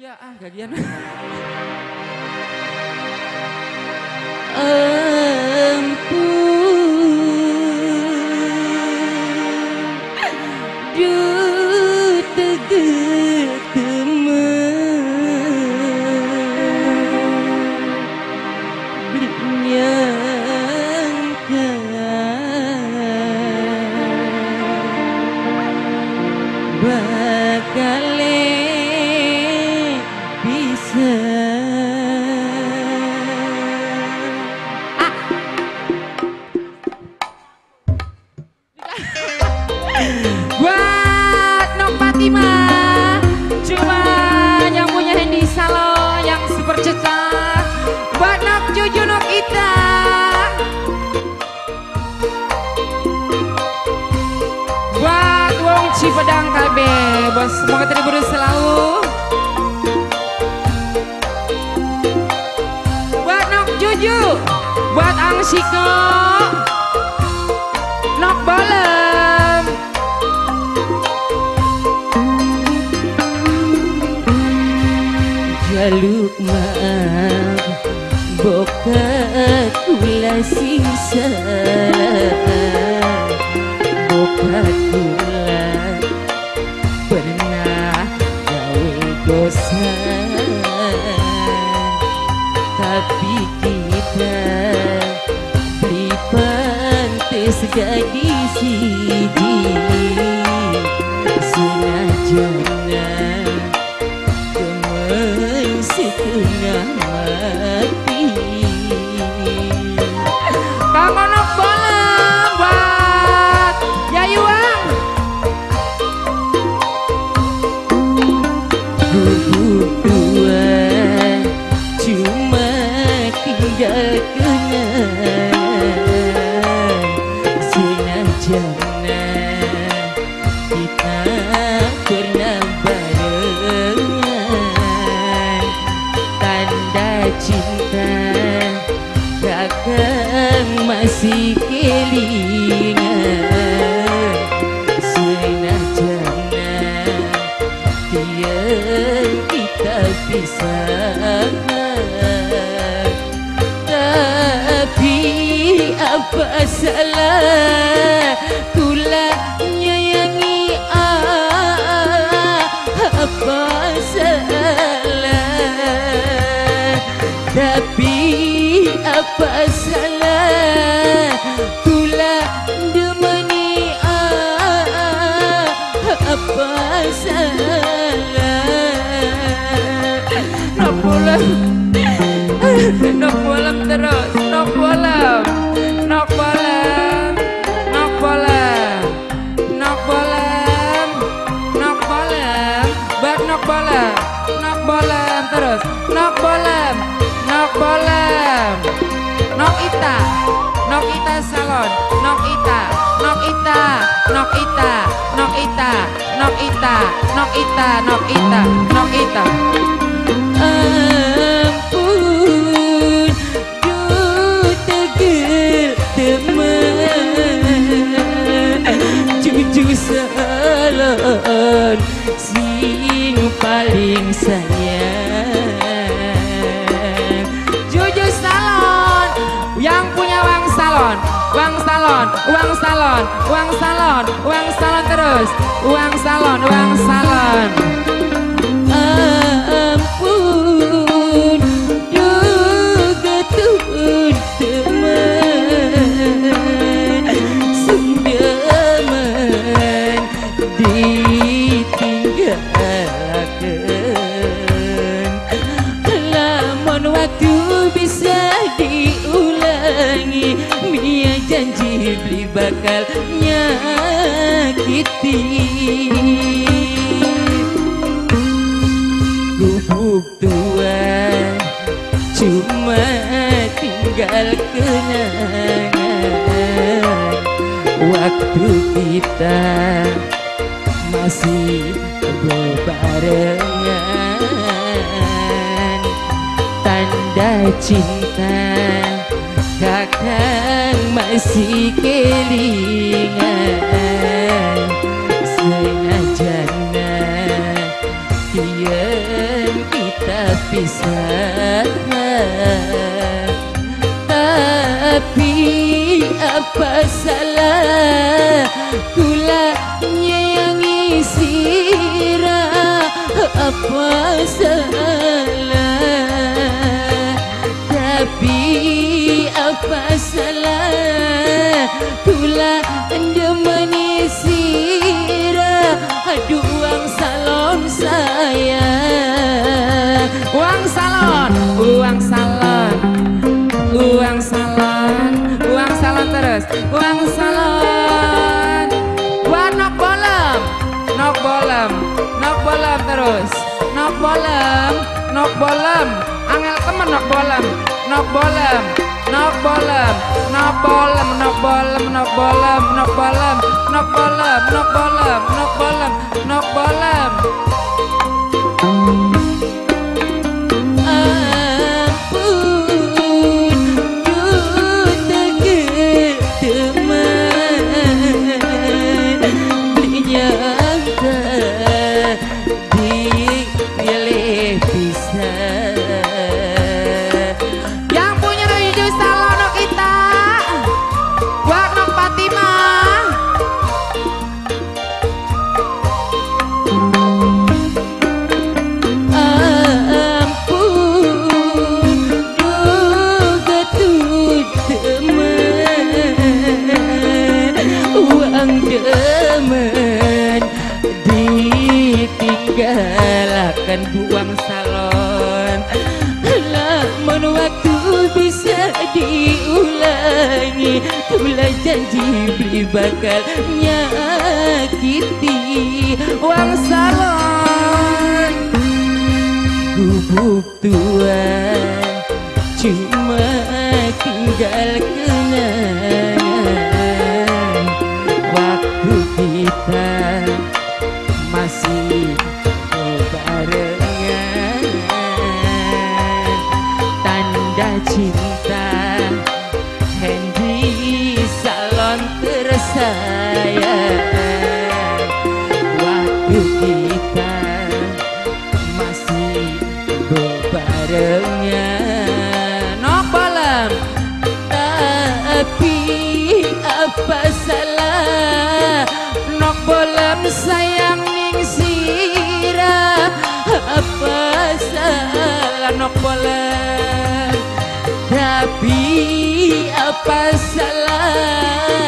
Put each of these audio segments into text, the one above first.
Ya ah gagian. ampun Cuma yang punya Handy Salon yang super cetak Buat Nok Juju Nok Ita Buat Wong Cipedang KB Bos semoga terhibur selalu. Buat Nok Juju Buat Ang Siko. Nok Bolem Lukman Bokat kula sisa Bokat kula pernah gawe dosa Tapi kita beri pantai jadi sidi Sunah jangan thương çıkın đi Kita pisah Tapi apa salah? Kulah nyayangi ah, Apa salah? Tapi apa salah นอกอิตานอกอิตานอกอิตาเออ salon uang salon uang salon terus. Uang salon uang salon bakal nyakiti. Gubuk tua cuma tinggal kenangan. Waktu kita masih bebarengan tanda cinta kakang masih kelingan Senang Kula sirah Aduh uang salon saya. Uang salon, uang salon, uang salon, uang salon terus, uang salon. Buat nok bolem, nok bolem, nok bolem terus, nok bolem, nok bolem. Angel temen nok bolem, nok bolem, nok bolem, nok bolem, nok bolem, nok bolem, nok bolem, nok bolem, nok bolem, nok bolem, nok bolem. Buang salon. Lamun waktu bisa diulangi. Tulah janji beli bakal nyakiti. Uang salon. Gubuk tua Cuma tinggal kenangan kita masih berbarengan Nok Bolem Tapi apa salah? Nok Bolem sayang ning sirah Apa salah? Nok Bolem Tapi apa salah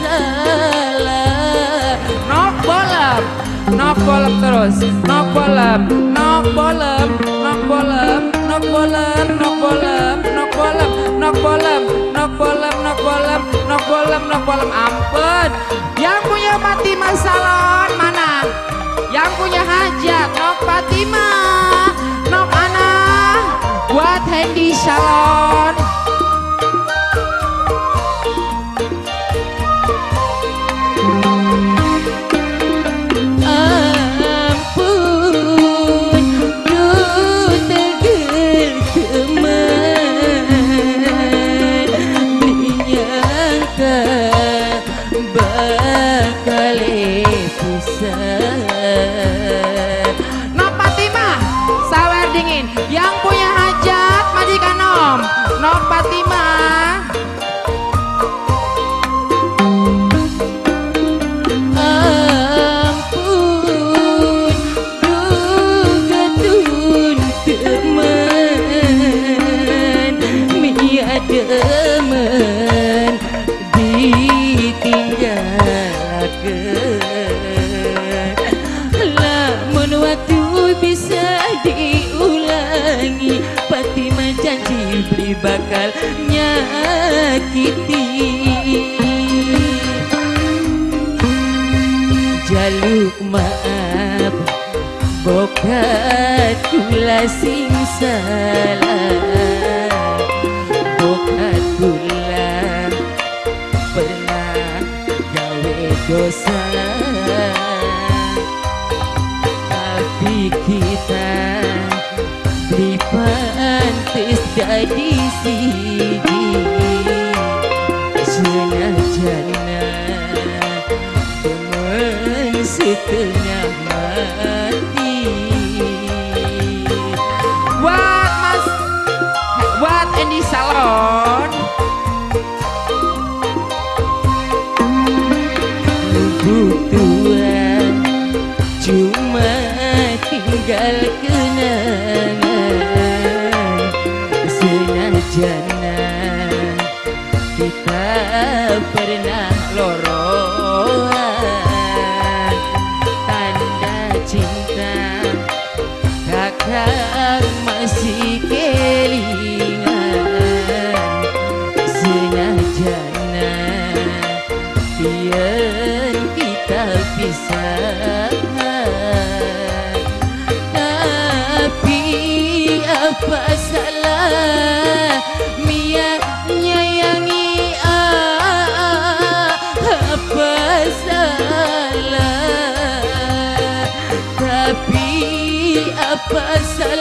salah Nok Bolem Nok Bolem terus Nok Bolem Nok Bolem Nok Bolem Nok Bolem Nok Bolem Nok Bolem Nok Bolem Nok Bolem Nok Bolem Nok Bolem Ampun Lamun waktu bisa diulangi Fatimah janji beli bakal nyakiti. Jaluk maaf Bokat kula sing salah dosa Tapi kita dipantis jadi siji Senang jana Teman setengah mati What mas What Andy salon. tinggal kenangan. Senajana kita pernah loroan. Tanda cinta takkan apa salah